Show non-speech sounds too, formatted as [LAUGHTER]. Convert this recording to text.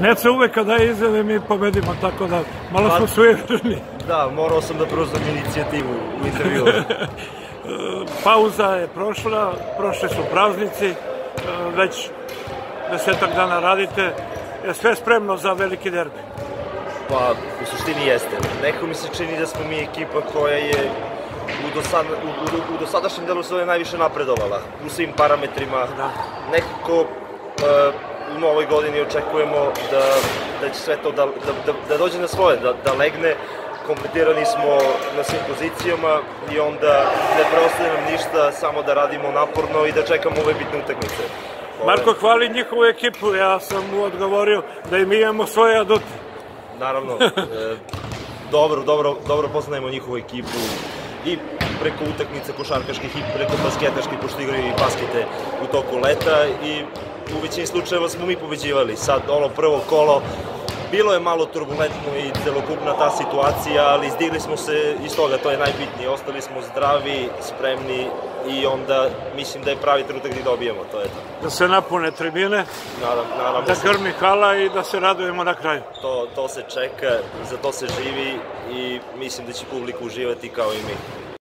Neca uvek kada izjave mi pobedimo, tako da malo smo sujeverni. Da, morao sam da preuzem inicijativu u intervju. [LAUGHS] Pauza je prošla, prošli su praznici, e, već desetak dana radite. Je sve spremno za veliki derbi? Pa, u suštini jeste. Neko mi se čini da smo mi ekipa koja je u, dosad, u, u, u dosadašnjem delu svoje najviše napredovala u svim parametrima. Da. Nekako uh, u novoj godini očekujemo da, da će sve to da, da, da, da dođe na svoje, da, da legne. Kompletirani smo na svim pozicijama i onda ne preostaje nam ništa, samo da radimo naporno i da čekamo ove bitne utakmice. Ove- Marko hvali njihovu ekipu, ja sam mu odgovorio da i mi imamo svoje adute. naravno, e, dobro, dobro, dobro poznajemo njihovu ekipu i preko utakmica košarkaških i preko basketaških, pošto igraju i baskete u toku leta i u većini slučajeva smo mi pobeđivali. Sad, ono prvo kolo, bilo je malo turbulentno i celokupna ta situacija, ali izdigli smo se iz toga, to je najbitnije. Ostali smo zdravi, spremni i onda mislim da je pravi trenutak da dobijemo, to je to. Da se napune tribine, Nadam, nadam da se. grmi hala i da se radujemo na kraju. To, to se čeka, za to se živi i mislim da će publika uživati kao i mi.